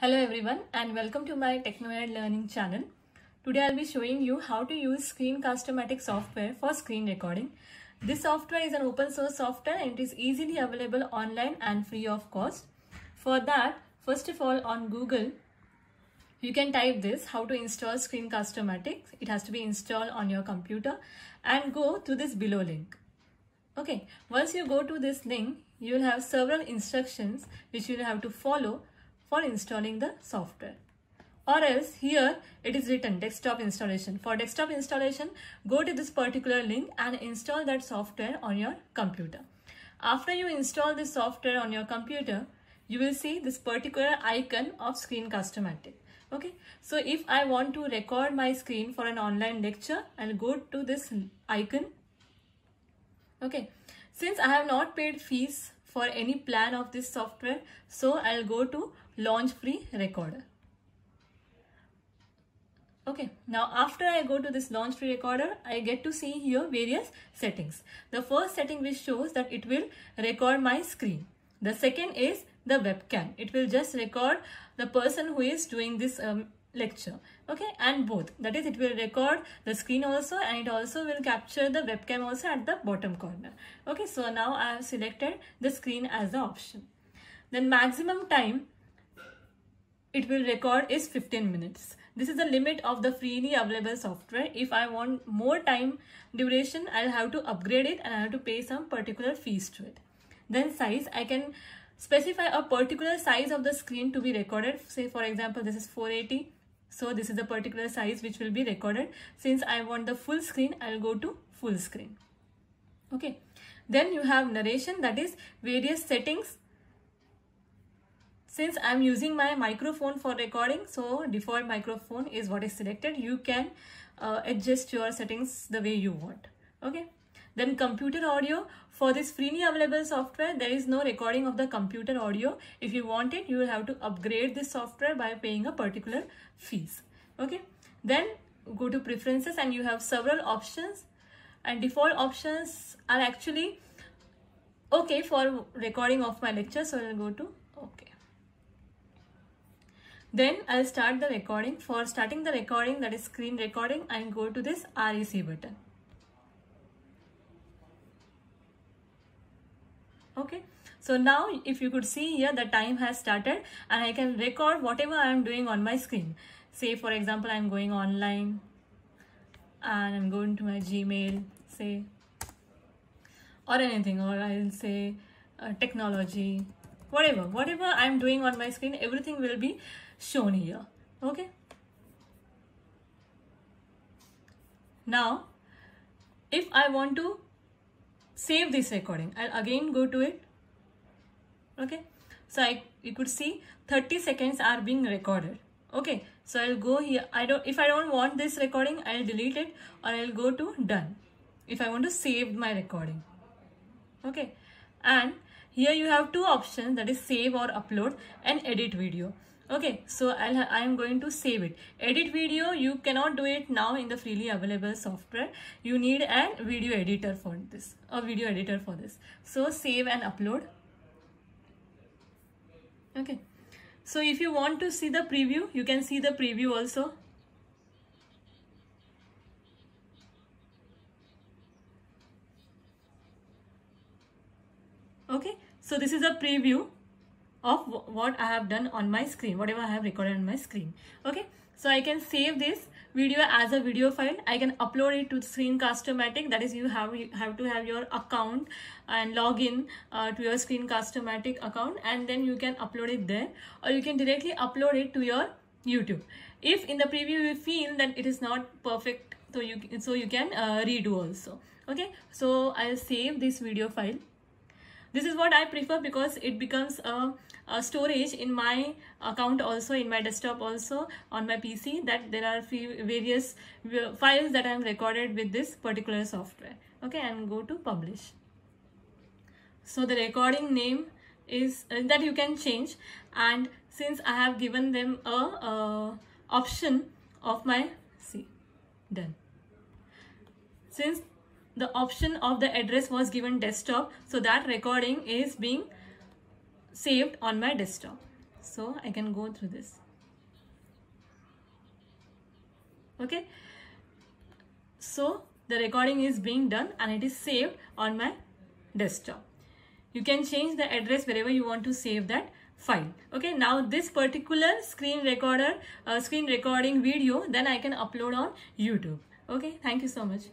Hello everyone and welcome to my TechnoEd learning channel. Today I'll be showing you how to use Screencast-O-Matic software for screen recording. This software is an open source software and it is easily available online and free of cost. For that, first of all on Google, you can type this how to install Screencast-O-Matic. It has to be installed on your computer and go to this below link. Okay, once you go to this link, you will have several instructions which you will have to follow for installing the software. Or else here it is written desktop installation. For desktop installation, go to this particular link and install that software on your computer. After you install this software on your computer, you will see this particular icon of Screencast-O-Matic. Okay, so if I want to record my screen for an online lecture, I'll go to this icon. Okay, since I have not paid fees for any plan of this software, so I'll go to launch free recorder. Okay, now after I go to this launch free recorder, I get to see here various settings. The first setting which shows that it will record my screen. The second is the webcam. It will just record the person who is doing this um, lecture. Okay, and both. That is, it will record the screen also and it also will capture the webcam also at the bottom corner. Okay, so now I have selected the screen as the option. Then maximum time it will record is 15 minutes. This is the limit of the freely available software. If I want more time duration, I'll have to upgrade it and I have to pay some particular fees to it. Then size, I can specify a particular size of the screen to be recorded. Say for example, this is 480. So this is the particular size which will be recorded. Since I want the full screen, I'll go to full screen. Okay. Then you have narration that is various settings since I'm using my microphone for recording, so default microphone is what is selected. You can uh, adjust your settings the way you want. Okay. Then computer audio. For this freely available software, there is no recording of the computer audio. If you want it, you will have to upgrade this software by paying a particular fees. Okay. Then go to preferences and you have several options and default options are actually okay for recording of my lecture. So I'll go to okay. Then I'll start the recording. For starting the recording, that is screen recording, I'll go to this REC button. Okay. So now if you could see here, the time has started and I can record whatever I am doing on my screen. Say for example, I'm going online and I'm going to my Gmail, say, or anything, or I'll say uh, technology, whatever, whatever I'm doing on my screen, everything will be shown here okay now if I want to save this recording. I'll again go to it. Okay? So I you could see 30 seconds are being recorded. Okay? So I'll go here. I don't if I don't want this recording I'll delete it or I'll go to done. If I want to save my recording. Okay? And here you have two options that is save or upload and edit video okay so I'll I am going to save it. Edit video you cannot do it now in the freely available software. You need a video editor for this a video editor for this. So save and upload. Okay. So if you want to see the preview you can see the preview also. Okay. So this is a preview of what I have done on my screen, whatever I have recorded on my screen. Okay, so I can save this video as a video file. I can upload it to Screencast-O-Matic. That is, you have you have to have your account and log in uh, to your Screencast-O-Matic account, and then you can upload it there, or you can directly upload it to your YouTube. If in the preview you feel that it is not perfect, so you so you can uh, redo also. Okay, so I'll save this video file this is what I prefer because it becomes a, a, storage in my account also in my desktop also on my PC that there are various files that I am recorded with this particular software. Okay and go to publish. So the recording name is uh, that you can change. And since I have given them a, a option of my see done. Since the option of the address was given desktop. So that recording is being saved on my desktop. So I can go through this. Okay. So the recording is being done and it is saved on my desktop. You can change the address wherever you want to save that file. Okay. Now this particular screen recorder uh, screen recording video then i can upload on youtube. Okay. Thank you so much